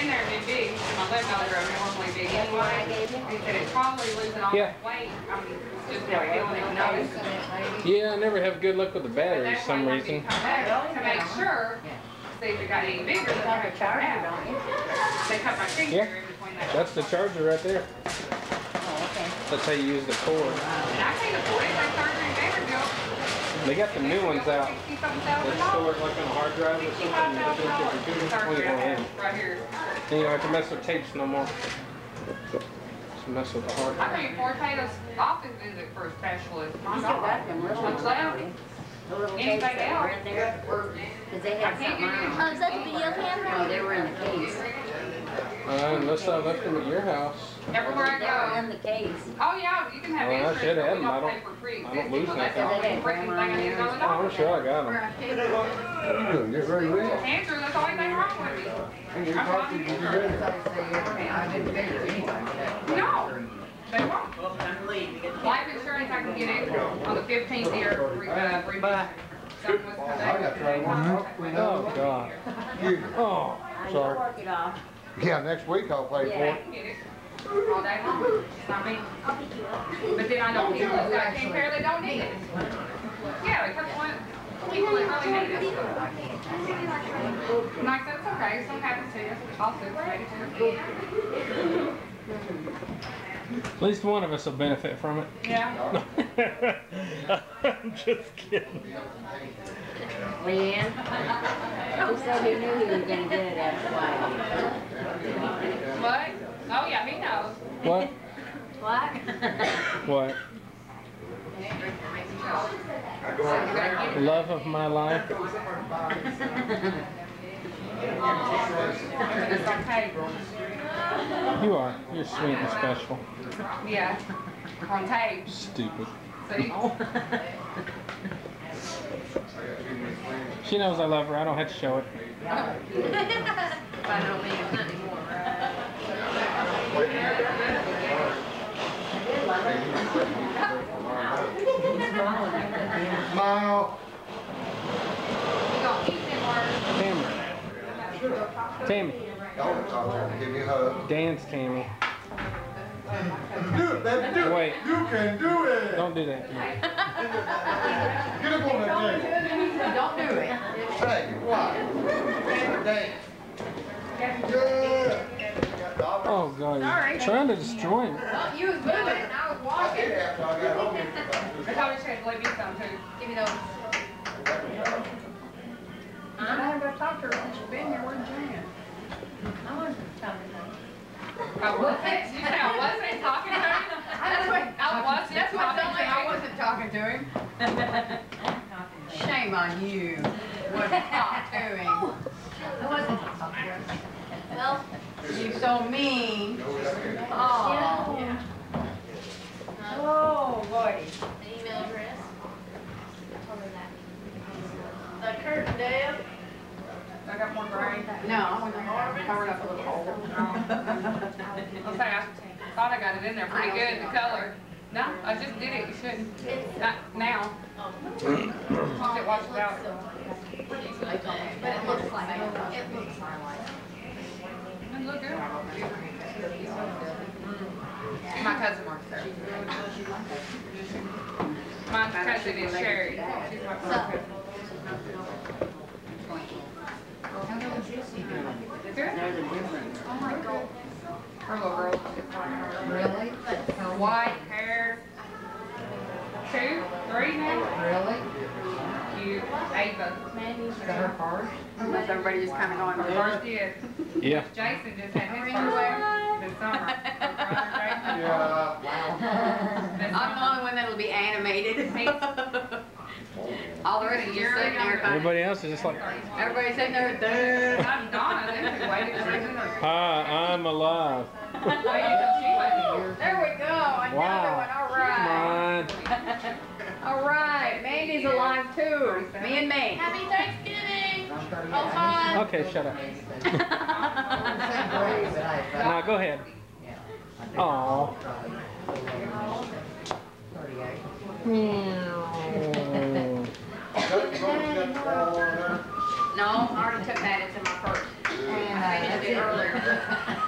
in there and been big, and my leg not grow normally big anyway. He said it's probably losing all Yeah. that weight, I'm just not feeling it notice. Yeah, I never have good luck with the But batteries for some why I want you reason. to To make sure, see if it got any bigger, then I have to cut it out. They cut my finger Yeah. in between that. That's the charger right there. Oh, okay. That's how you use the cord. And I can't afford it, they charge me Vanderbilt. They got some new ones out. They thousand store dollars. it like on a hard drive or something. Sixty-five and thousand it goes to dollars. your computer. Charger Twenty-four I right here. Then you don't have to mess with tapes no more. Just mess with the hard I drive. think Forte's office visit for a specialist. My You still God. got them little ones. What's that? don't you? The little Anything cakes that were else? in there, cause they I had can't something on. Oh, is that the video camera? No, they were in the case. Uh, unless I left them at your house. Everywhere I go. in the case. Oh, yeah, you can have Well, insurance, but have we them. I don't pay for pre-existing. I don't lose so That's the nothing. only freaking thing I need to know the Oh, I'm sure I got them. You doing, get ready to leave? Cancer, that's the only thing wrong with me. And you I'm talk not to you, even you sure. ready? No, they won't. Life insurance, I can get it on the fifteenth year, re- uh, revision. Something I got tried one month, we Oh. God. You- Oh, sorry. work it off. Yeah, next week I'll pay for Yeah. it. Get it all day long. It's not me. But then I know people that got can't care, they don't need it. Yeah, because one, people that really need it. Like, that's okay, some happens to you, also related to. At least one of us will benefit from it. Yeah. I'm just kidding. Leanne? Who said he knew he was gonna get it after a? What? Oh, yeah, he knows. What? What? What? Love of my life. You are. You're sweet and special. Yeah, on tape, Stupid. see? She knows I love her. I don't have to show it. By no means anymore. Smile. You gonna eat them or? Tammy. Tammy. Y'all can talk to her, give me a hug. Dance, Tammy. Do it, baby, do it. Wait. You can do it. Don't do that. Get up on that thing. Don't do it. Say, what? Dance. Good. Oh, God. You're trying to destroy me. Well, you was moving and I was walking. did after I got home. I told you she had to leave me some too. Give me those. I haven't got to talk her since she's been here. Where's Jan? I wasn't talking to her. I wasn't, you said I wasn't talking to him? That's what, I wasn't That's what talking sounds to like I wasn't talking to him. Shame on you. Wasn't talking to him. I wasn't talking to her. Well, You so mean. Oh. Oh, boy. the email address. Tell her that. The curtain, Deb? I got more gray. No, I wasn't Covered up a little hole. I'll say, I thought I got it in there pretty good, the color. No, I just did it, you shouldn't. Not now. Once it washes out. But it looks like, it looks like. My cousin works there. My cousin is Sherry. She's my cousin. Oh my God. Her girl. Really? White hair. Two, three now. Really? Cute. Ava. Is that her card? Unless everybody just kind of going the first did. Yeah. Jason just had his first this summer. Her brother Yeah. This I'm the only one that'll be animated. All the rest of you just sitting there, Everybody else is just like, everybody's sitting there, there. I'm Donna, then who waited till hi, I'm alive. waited till she was here. There we go, another Wow. one, all Come right. on. All right, Mandy's alive too, me and me. Happy Thanksgiving! Oh, fun! Okay, shut up. Now, go ahead. Aw. Meow. No, I already took that into my purse. I finished it earlier.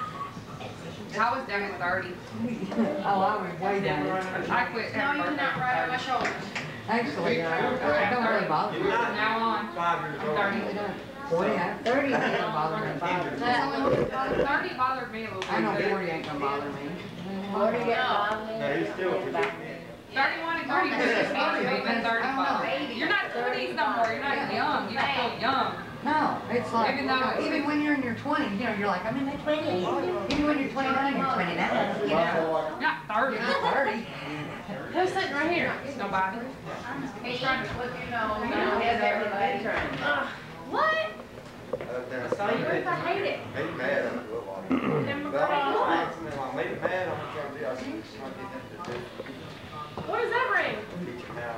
I was down at thirty. Oh, I was way down. I quit No, having you're not right on my at shoulders. Actually, uh, it don't really bother me. thirty. Now on, Five years I'm old. thirty. Forty, I- thirty ain't gonna bother me. Thirty bothered me a little bit. I know forty ain't gonna bother me. Forty get No. bothered. No, he's still. Thirty-one and thirty-two is bothering me, but thirty. You're not twenties no more, you're not young, you don't feel young. No, it's like, Even though- even when you're in your twenties, you know, you're like, I'm in my twenties. Even when you're twenty-nine, you're twenty-nine, you know. You're not thirty. You're thirty. Who's sitting right here? Nobody. He's trying to flip your nose. You know, has everybody trying. Ugh, What? I saw you. What if I hate it? Made mad, I'm a little like. Then But I'm what? like, I made it mad, I'm trying to What does that bring? teach them how.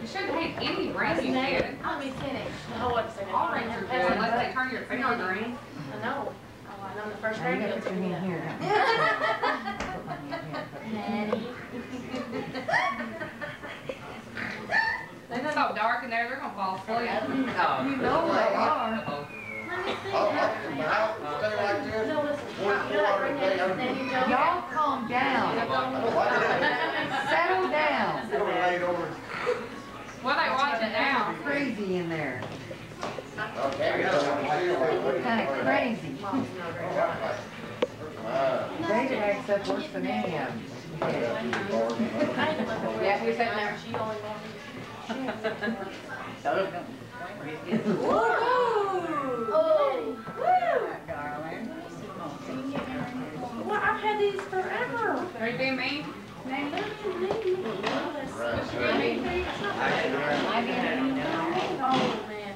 You shouldn't hate any ring you get. I'll be finished. Hold on a second. All rings are good unless they turn your finger green. I know. Oh, I know the first Now you grade gotta goes put to me me. in here. Nanny. It's so dark in there, they're gonna fall asleep. You know they are. Let me see. Oh, that oh, thing. but I'll stay like this. No, listen. You know that ring that Nanny Joe? Y'all calm down. Settle down. Go laid over. What they watching now? Crazy in there. Okay. Kinda crazy. David acts up worse than any of them. I ain't gonna let her wear Yeah, it. you're sitting there. She only wanted. Oh, woo! Darling. Well, I've had these forever. Are you being mean? Oh, man.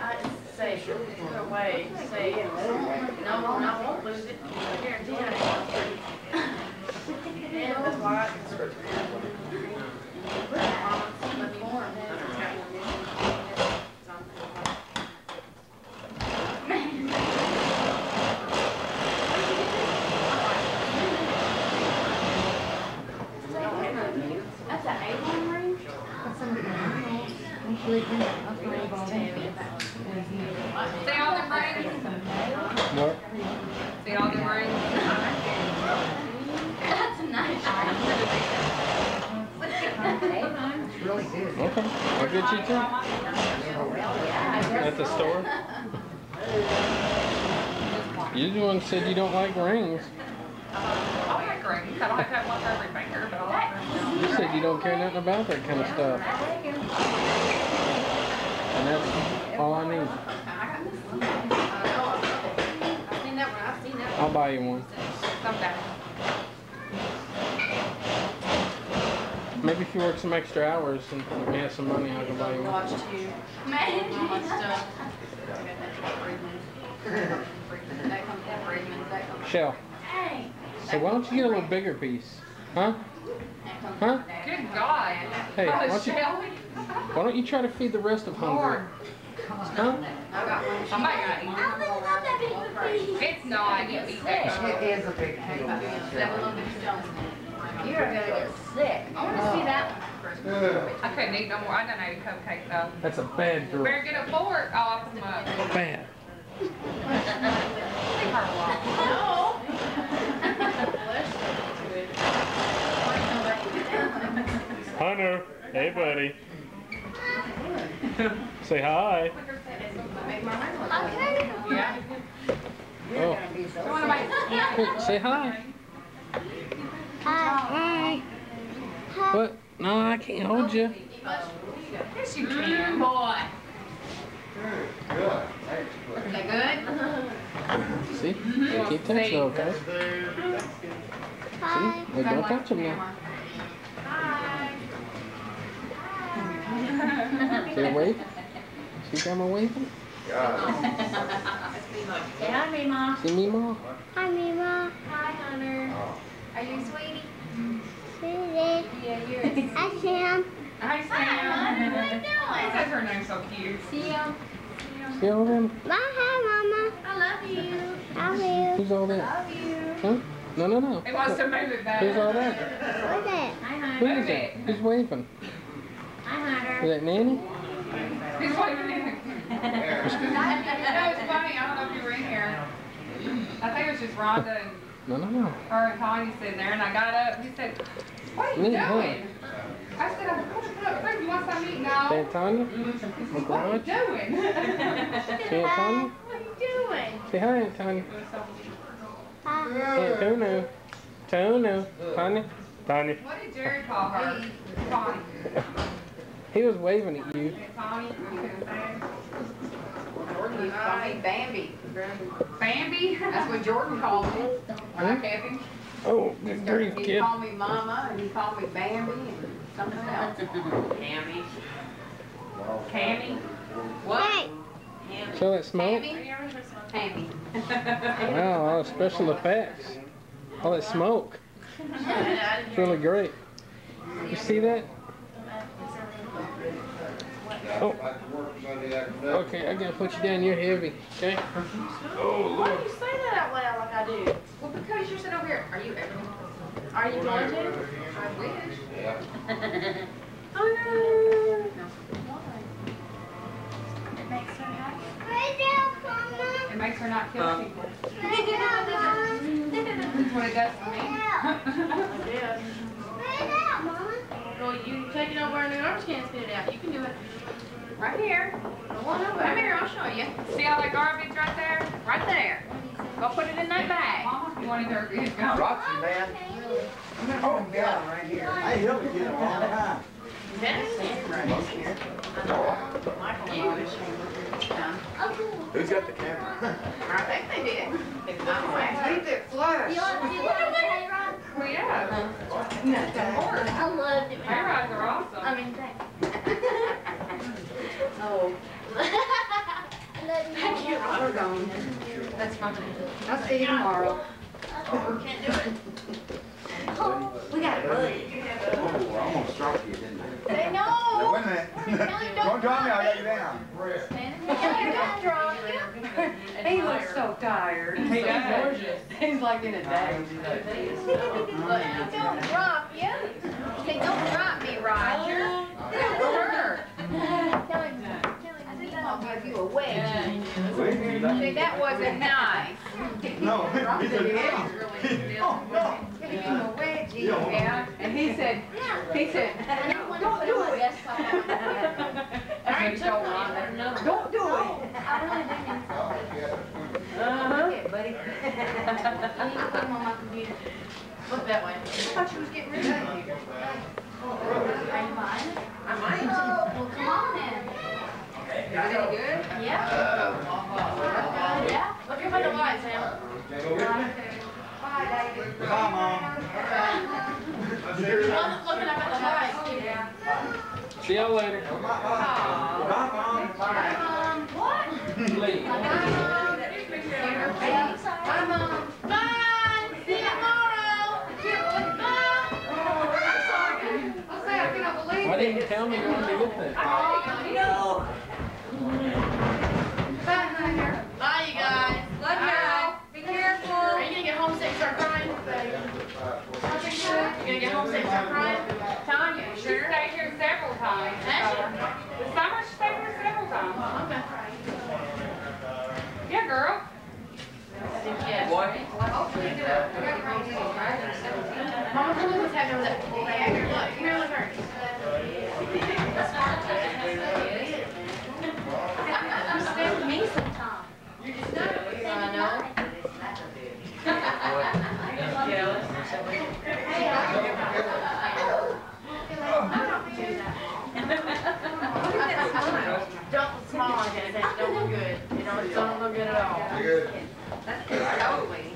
I say, put away, say, no, I won't lose it. I guarantee I won't. And that's why I. That's an Avon ring? See all them rings? What? See all them rings? That's a nice It's really good. Okay, I'll get you two. At the store. You said you don't like rings. I like rings. I don't have one for every finger, but I like rings. You said you don't care nothing about that kind of stuff. And that's all I need. I've seen that one, I've seen that one. I'll buy you one. If you work some extra hours and give me some money, I can buy you one. Watched you. Man. All that. That comes, that Bridgman, that comes. Shell, Hey. so why don't you get a little bigger piece? Huh? Huh? Good God. Hey, why don't you, why don't you try to feed the rest of Hungary? Huh? I got one. Somebody got it. It's not, you eat that. It is a big That deal. little bit of stones in it. You're gonna get sick. I wanna see that one. I couldn't eat no more. I done ate a cupcake though. That's a bad girl. Better get a fork oh, off them up. Bad. Leave her alone. No. Hunter, hey buddy. Say hi. Yeah. Oh, You wanna make hey, say hi. Hi. What? No, I can't hold you. Yes, you can, boy. Good. Thanks. Is that good? See? They mm-hmm. keep touching, okay? Hi. See? They don't touch them now. See her wave? See grandma waving? God. Say hi, Mima. See me, mom? Hi, Mima. Hi, Hunter. Oh. Are you sweetie? Susie. Yeah, you're. Hi, Sam. Hi, Hi, Hunter. What Sam. are you Says her name's so cute. doing? See ya. See all them? Bye, hi, Mama. I love you. Mama. Love you. Who's all that? Love you. Huh? No, no, no. He wants to move it back. Who's all that? What's it? Hi, Who Hunter. is that? Who's waving? Hi, Is Hunter. that Nanny? He's waving in. You know, it's funny, I don't know if you were in here. I think it was just Rhonda and No, no, no. her and Tanya sitting there, and I got up. He said, "What are you Neat, huh? doing?" I said, "I'm going to put up food. You want some to eat?" No. Aunt Tanya? Mm-hmm. He said, What are you Rod? doing? Aunt Tanya? What are you doing? Say hi, Aunt Tanya. Aunt Tunu. Tunu. Tanya? Tanya. What did Jerry call her? Tawny. He was waving at you. Aunt Tawny. Jordan used to call me Bambi. Bambi. That's what Jordan called me when I kept him. Oh, good grief, He kid. called me Mama and he called me Bambi and something else. Cammy. Cammy. What? Show that smoke. Hammy? Hammy. Wow, all the special effects. All that smoke. It's really great. You see that? Oh, okay, I gotta put you down. You're heavy. Okay? Oh, Why do you say that out loud like I do? Well, because you're sitting over here. Are you ever? Are you going to? I wish. Yeah. Oh no. It makes her happy. It makes her not kill people. That's what it does for me. Yeah. Well, you take it over in the garbage can and spit it out. You can do it. Right here. Come on over. Come here, I'll show you. See all that garbage right there? Right there. Go put it in that bag. You want either get go? Roxy, man. Oh, God. Right here. I helped you get a long time. Right here. Michael You. Um, Who's got the camera? I think they did. I hate that flash. Well, yeah. I loved it. Hair eyes are awesome. I mean, thanks. Oh, Thank you. Oh. we're gone. That's fine. I'll see you tomorrow. Oh, can't do it. We got a buddy. Oh, I almost gonna you, didn't I? They Now, know. wait a minute. Don't drop me, I'll let you down. Don't drop you. He looks so tired. He does. He's like in a daze. Don't drop you. Say, don't drop me, Roger. Sure. Tell him, tell him I'll give you a wedgie. See, that wasn't nice. No, he said, oh, no. Give him a wedgie. Yeah. Yeah, and he said, he said, I didn't want to put it on my desktop. that's what he told Don't do it. I really didn't. Uh-huh. Yeah, buddy. I need to put them on my computer. Look that way. I thought you was getting rid of you. Are you mine? I might. Oh, well, come on then. Is it good? Yeah. Yeah. Look at. Bye. Bye, Mom. The one that's looking up. See y'all later. Bye, Mom. Bye, Mom. What? Leave. Bye, Mom. Bye. See tomorrow. Bye. Why didn't you tell me you to? No. Bye, honey. Bye, you guys. Love y'all. Be careful. Are you gonna get homesick and start crying? You gonna get homesick and start crying? Tanya, She sure. stayed here several times. She? This summer, she stayed here several times. Okay. Yeah, girl. Yes. Hopefully you get a, I got happening over. Look, here, look her. You stay with me sometime. I know. Don't smile like that, it don't look good. It don't, it don't look good at all. You good? Totally.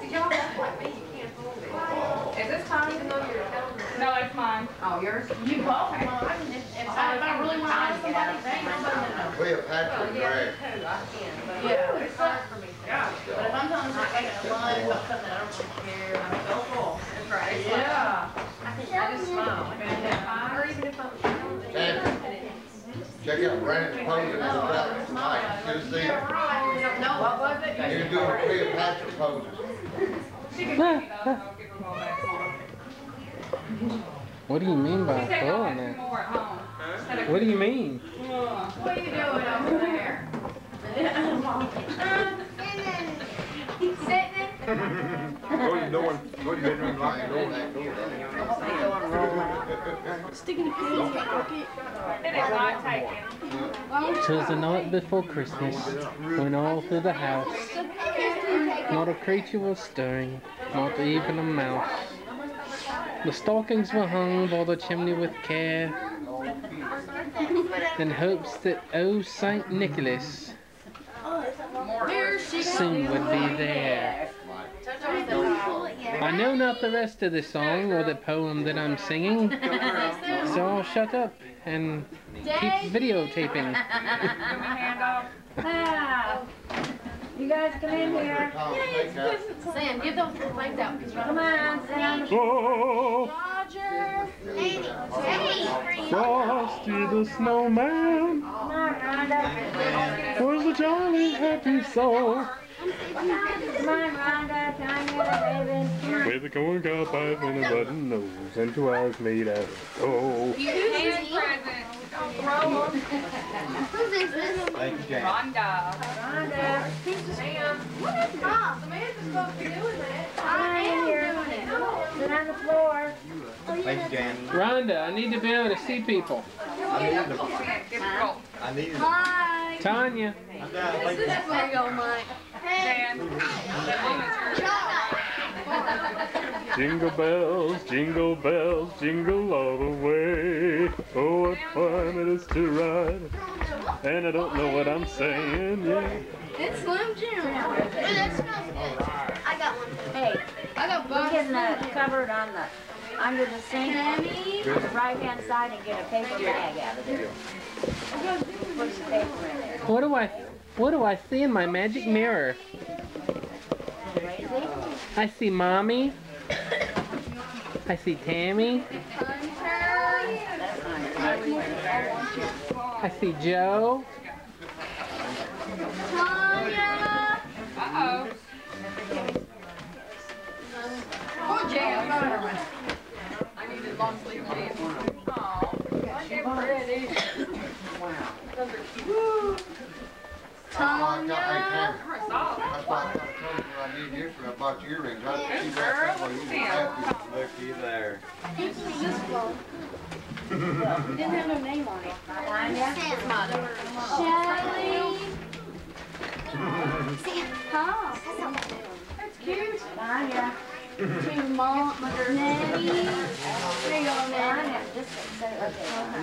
See, y'all look like me, you can't hold it. Is this Tanya even though you're television? No, that's mine. Oh, yours? You both, mine, if, if oh, I, if I really want to have somebody, they ain't nobody to know. Cleopatra Yeah, Gray. me too, I can, but Yeah. it's hard for me. Yeah. But if I'm telling you, like, a line something I don't really care, I'm so full. That's right. Yeah. I think I just smile. Like I did fine, or even if I'm. Tammy, check out Brandon's poses and stuff tonight. Should have seen it. right. No, what was it? You're doing Cleopatra poses. She can give me those, and I'll give her all back. What do you mean by She said y'all throwing have that? more. What do you mean? What are you doing over there? Go to your door, go to your bedroom, lock the door. Sticking the pins in your pocket. It is not taken. Twas the night before Christmas, when all through the house not a creature was stirring, not even a mouse. The stockings were hung by the chimney with care, in hopes that old Saint Nicholas soon would be there. I know not the rest of the song or the poem that I'm singing, so I'll shut up and keep videotaping. Give me a hand off. Ah, You guys come in here. Sam, give those little legs out. Come on, Sam. Oh, Roger. Frosty the snowman Come on, Rhonda. was a jolly happy soul Come on, Rhonda. Tanya, David. with a corn cob pipe and a button nose and two eyes made out of gold. Hand present. Whose is this? Thank you, Jan. Rhonda. Rhonda. Samantha's supposed to be doing that. Come in here. Sit on the floor. Thank you, Jan. Rhonda, I need to be able to see people. I need to, Difficult. I needed to. Hi. Tanya, I'm down, thank you. There you go, Mike. Dan. That jingle bells, jingle bells, jingle all the way. Oh, what fun it is to ride. And I don't know what I'm saying, yeah. It's Slim Jim. Ooh, that smells good. I got one. Hey, I got look bugs. in the cupboard on the, under the sink, the right-hand side and get a paper bag out of there. Put some paper in there. What do I, what do I see in my magic mirror? I see mommy. I see Tammy. I see Joe.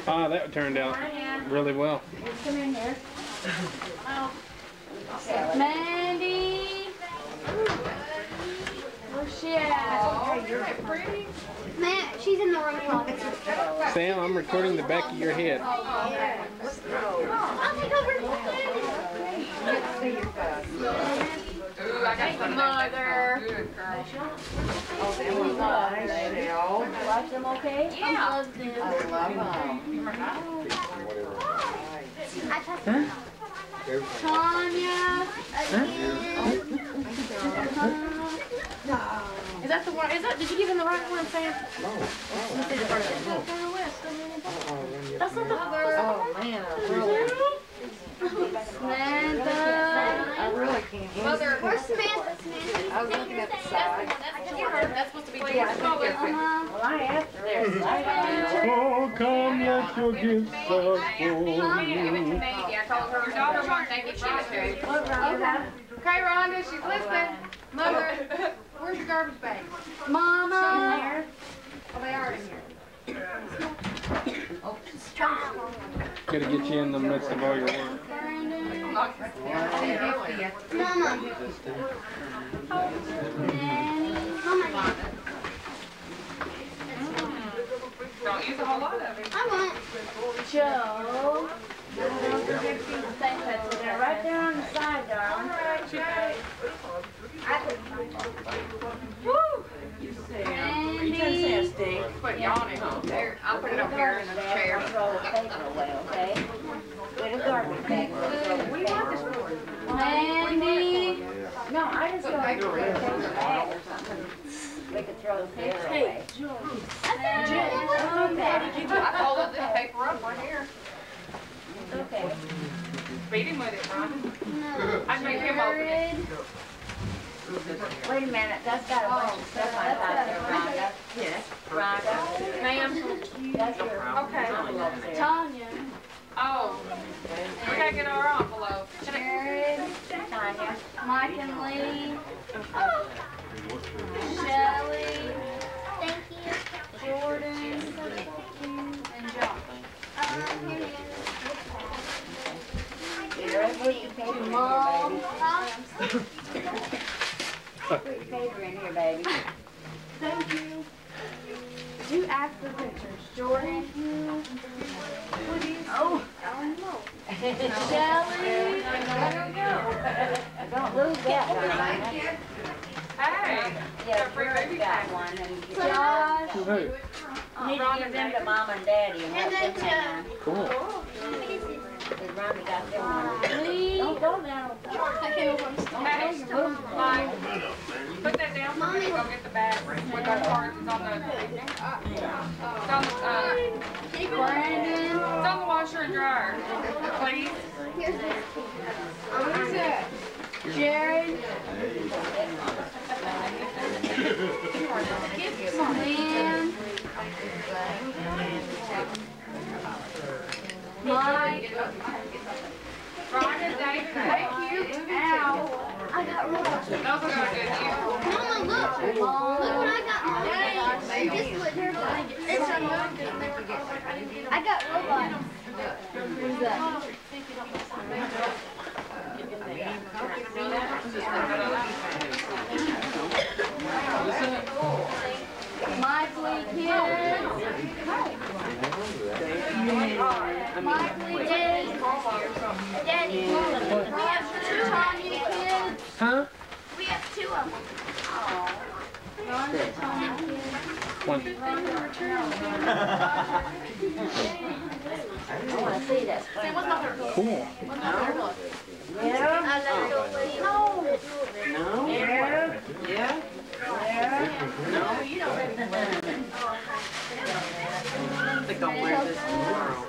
Ah, that turned out really well. come in here. Mandy. Where's she at? Oh, isn't that pretty? Man, she's in the room. Sam, I'm recording the back of your head. I'll take over. Ooh, I got some Mother. Good girl. Watch them okay? Yeah. I touched her. Tanya. Again. Is that the one? Is that? Did you give him the right one, Sam? No. That's not the Oh, man, I really, oh, Samantha. I really. Mother. Where's Samantha? Samantha. I was looking at the side. Oh, come let your gifts to you. Okay, Rhonda, she's listening. Mother, where's your garbage bag? Mama. Oh, they are in here. Gotta get you in the midst of all your work. Mama. Nanny. Mama. Don't use a whole lot of it. I want. Joe. They're right there on the side, darling. Mandy. Put on it. There, I'll put it up here in the chair. Throw the paper away, okay? Get a garbage bag. What do you want this. No, I just go and get a paper bag or something. We could throw the paper away. I folded this paper up right here. Okay. Beat him with it, Rhonda. No. I'd make him open it. Wait a minute, that's got a bunch of stuff on top there, Rhonda. Yes. Rhonda, Ma'am. that's your Okay. Tanya, Oh, we gotta get our envelope. Jared, Tanya. Mike and Lee, Oh, Shelley, Jordan, and John. Jared, put your paper in here, Mom. Put your paper in here, baby. thank you. Do after pictures. Jordan. Oh. you. Oh. Shelley. Don't know. Shelly? I don't know. Don't lose that one, Hey, Yeah, free got one, and Josh. Who? need to give them to mom and daddy and let them uh, hang. Cool. Cause Rhonda got them. Lee. Don't go down. I can't open Hey, Mike, put that down for me, go get the bag with our cards, it's on the, it's on the, uh, it's on the washer and dryer, please. Who's that? Jared. Lynn. Mike. Rhonda, David, Thank you. Ow. I got robbed. those are gonna you. Mama, look. Look what I got. Dang. This what her bag is. It's I got robots. Who's that? Mike Lee kids. Mike Lee Daddy. Daddy. We have two Tanya kids. Huh? We have two of them. Rhonda Tanya kids. One. I wanna see that. Cool. I let go Lee. No. No? Yeah? No, you don't. I think I'll wear this tomorrow.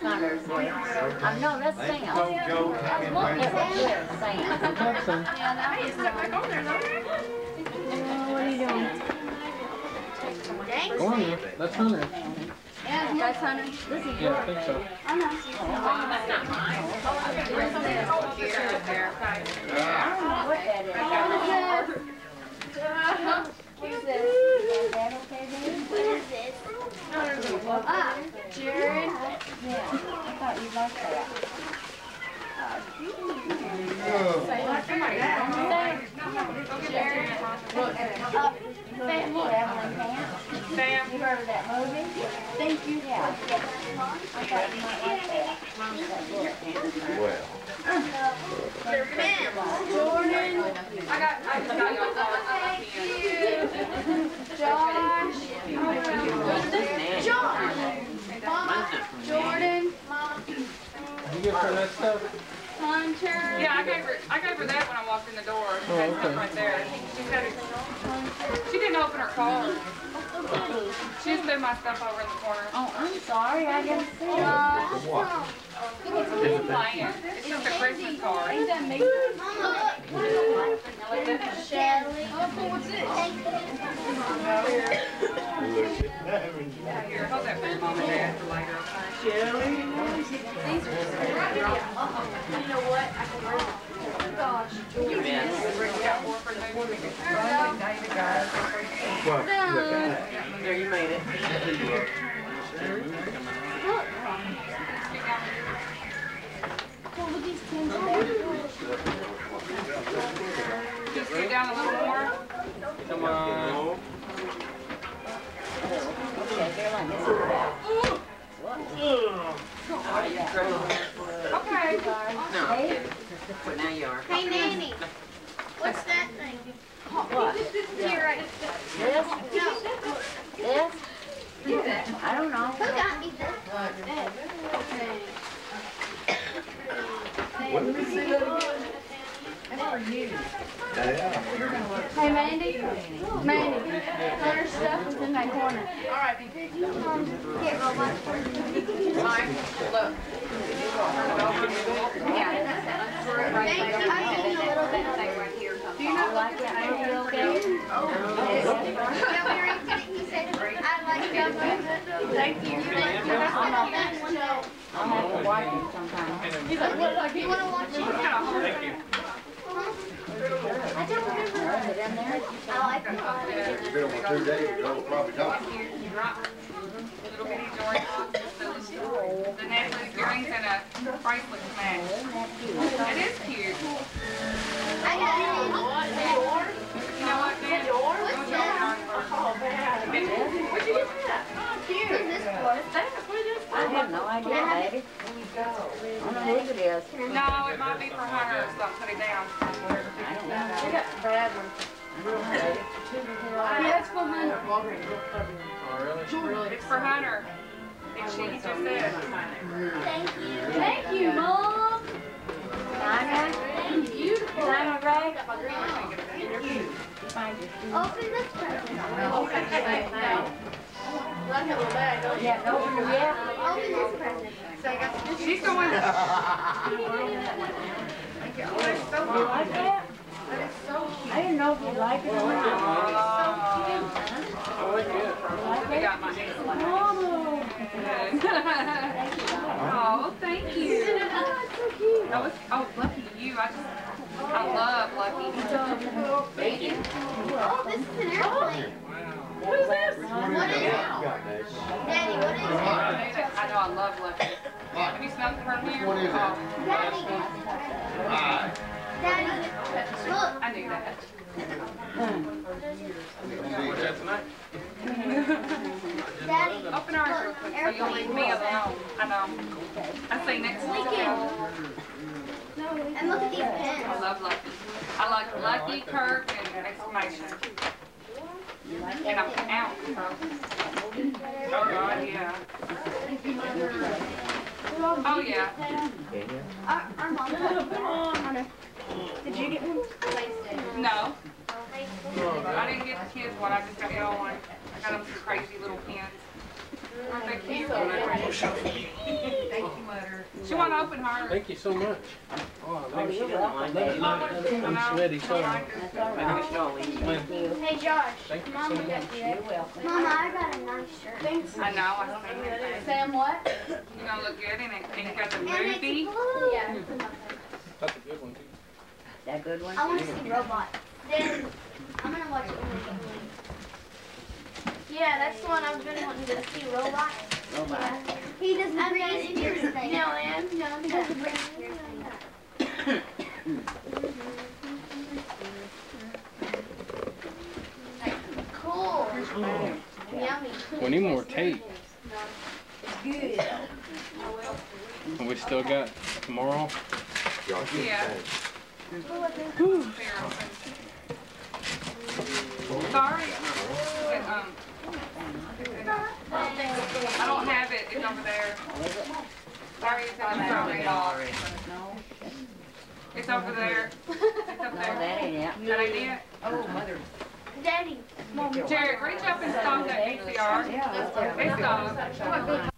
That's not her voice. Um, no, that's Sam. Joe, Joe. That's what it is, Sam. That's Sam. Yeah, now stuck back on there, What are you doing? Go on there. That's Hunter. Yeah, that's honey. This is Yeah, I think so. I know. I don't know what that is. Who's this? Is that okay, baby? What is this? Jared. Yeah, I thought you that. You that. Well. Jordan. I got, I got your cards, I left you. Josh. Who's this? John. Mama. Jordan. Mom. You give that stuff? Hunter. Yeah, I gave her, I gave her that when I walked in the door. She Oh, okay. right there. She said, it- she didn't open her card. She just threw my stuff over in the corner. Oh, I'm sorry, I didn't see it. Uh, Josh. What? It's bland. It's just a Christmas card. Shelly. Oh, what's this? Here, hold that for your mom and dad for later, okay? Gosh. You got more for the movie? There, you made it. Just get down a little more. Come on. Okay, here, let me see that. Okay. No, I'm kidding. But now you are. Hey, Nanny. What's that thing? What? Here, right. This? No. This? Hey, Mandy. Mandy. Hunter's stuff is in that corner. All right, Did you, um, get robots for Mike, look. Thank you. I need a little bit of Do you not like that movie, okay? Yeah, we were eating, he said, I like Dumbo. Thank you. It is cute. I got it. You what, man? What's that? Where'd you get that? Oh, cute. Who's this for? I have no idea, baby. I don't know whose it is. No, it might be for Hunter, so I'll put it down. I don't know. We got bad ones. Yeah, it's for Hunter. It's for Hunter. Thank you. Thank you, Mom. Simon? Thank Ray? Open this present. Like a little bag, don't you? Yeah, no, yeah. Open this present. She's going. You like that? I didn't know if you liked it or not. I got my hand. Oh, thank you. That's so cute. That was, oh, lucky you. I just, I love Lucky. Thank you. Oh, this is an airplane. What is this? What is it? Daddy, what is it? I know, I love Lucky. Have you smelled the perfume? What is it? Oh, Daddy. Aye. Daddy, look. I knew that. Daddy, Open ours real quick so you'll leave me alone. I know. I say next week. and look at these I love Lucky. I like Lucky, Kirk, and exclamation. And I'm out. Oh, God, yeah. Oh, yeah. Our, our mom Hunter. Did you get one? No. I didn't get the kids one, I just got y'all one. I got them some crazy little pins. Aren't they? Thank you, Mother. She wanna open hers. Thank you so much. Oh, I oh, love You're welcome, baby. I'm sweaty, sorry. That's all right. Thank you. Hey, Josh. Thank you Mama so much. you You're welcome. Mama, I got a nice shirt. Thanks. I know, I seen it. Sam, what? You gonna look good in it. And you got the And movie. Yeah. That's a good one, too. That good one? I want to see Robot. Then I'm gonna watch it when we get home. Yeah, that's the one I've been wanting to see. Robot. Robot. He doesn't bring his ears thing. No, man. No, he doesn't bring his ears thing. Cool. Yummy. We need more tape. It's good. And we still got tomorrow. Yeah. Sorry. But, um, I don't have it. It's over there. Sorry, it's in the sorry It's over there. It's up no, there. that ain't it. That ain't it? Oh, mother. Daddy. Jared, reach up and stop that VCR. Yeah, that's there.